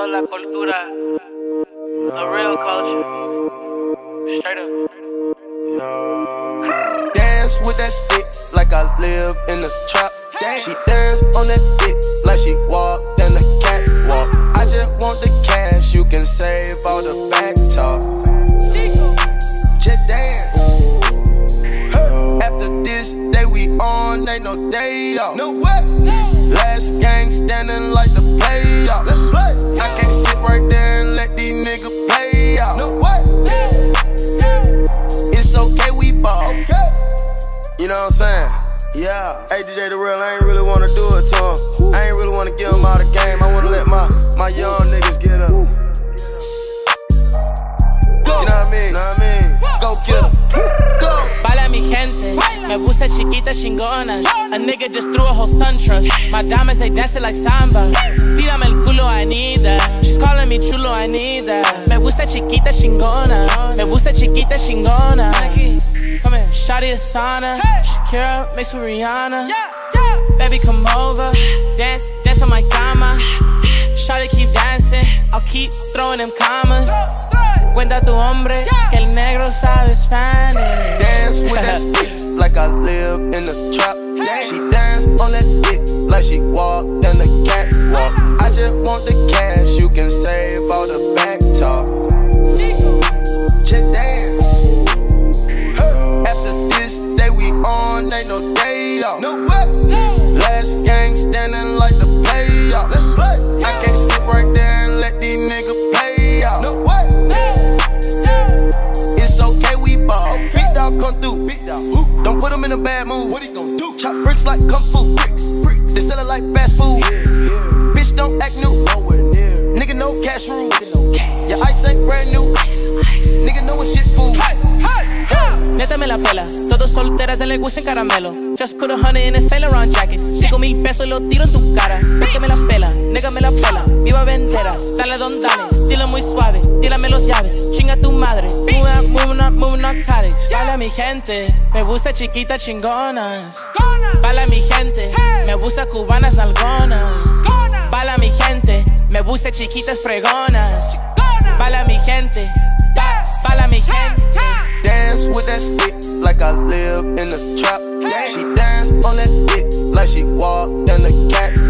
la cultura. The real culture. Straight up. Dance with that stick like I live in the trap. She dance on that dick like she walk in the catwalk. I just want the cash, you can save all the back talk. On, ain't no day off. No way. Last gang standing like the playoffs. Let's play. I can't sit right there and let these niggas play out. No way. It's okay, we ball. You know what I'm saying? Yeah. Hey, DJ The Real, I ain't really wanna do it to him. I ain't really wanna give him all the game. I wanna let my, my young niggas get up. You know what I mean? Know what I mean? Go get 'em. Go. Bala mi gente, me puse chiquita chingonas. A nigga just threw a whole SunTrust. My diamonds they dancing like samba. Tírame el culo, I need that. She's calling me chulo, I need that. Me gusta chiquita chingona. Me gusta chiquita chingona. Come here, Shadi Asana. Shakira mixed with Rihanna. Baby, come over. Dance, dance on my cama. Shawty keep dancing. I'll keep throwing them commas. Cuenta tu hombre que el negro sabe Spanish. Dance with that like I live in the trap. She dance on that dick like she walk in the catwalk. I just want the cash, you can save all the back talk. Just dance. After this day we on, ain't no day off. Last gang standing like the playoffs. I can't sit right there and let these niggas dog. Big dog. Don't put him in a bad mood. What he gon' do? Chop bricks like kung fu. Bricks, bricks. They sell it like fast food. Bitch, don't act new. Nowhere near. Nigga, no cash rules. Your ice ain't brand new. Ice, ice. Nigga, know it's shit food. Hey, hey, hey. Neta me la pela, todos solteras en le gusta caramelo. Just put a honey in a Sailor On jacket. Mil pesos lo tiro en tu cara. Es que me la pela, nega me la pela. Viva vendera, dale don dale. Dile muy suave, tírame los llaves. Chinga tu madre. Move up, move move narcotics. Bala mi gente, me gusta chiquita chingonas. Bala mi gente, me gusta cubanas algonas. Bala mi gente, me gusta chiquitas fregonas. Bala mi gente, ba- bala mi gente. Dance with that stick like I live in the trap. She dance on that dick like she walk in the catwalk.